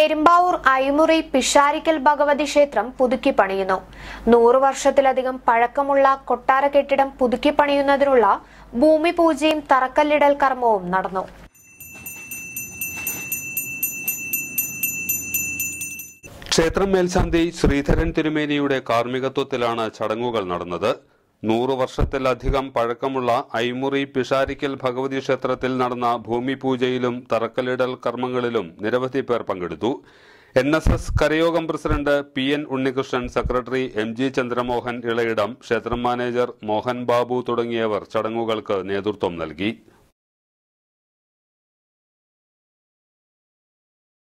പെരുമ്പാവൂർ അയിമുറി പിഷാരിക്കൽ ഭഗവതി ക്ഷേത്രം പുതുക്കി പണിയുന്നു. നൂറു വർഷത്തിലധികം പഴക്കമുള്ള കൊട്ടാര കെട്ടിടം പുതുക്കി പണിയുന്നതിനുള്ള ഭൂമി പൂജയും തറക്കല്ലിടൽ കർമ്മവും നടന്നു. ക്ഷേത്രം മേൽശാന്തി ശ്രീധരൻ തിരുമേനിയുടെ കാർമ്മികത്വത്തിലാണ് ചടങ്ങുകൾ നടന്നത്. നൂറു വർഷത്തിലധികം പഴക്കമുള്ള ഐമുറി പിഷാരിക്കൽ ഭഗവതി ക്ഷേത്രത്തിൽ നടന്ന ഭൂമി പൂജയിലും തറക്കല്ലിടൽ കർമ്മങ്ങളിലും നിരവധി പേർ പങ്കെടുത്തു. N S S കരയോഗം president P N Unnikrishnan secretary M G Chandramohan Elayidam ക്ഷേത്രം മാനേജർ മോഹൻ ബാബു തുടങ്ങിയവർ ചടങ്ങുകൾക്ക് നേതൃത്വം നൽകി.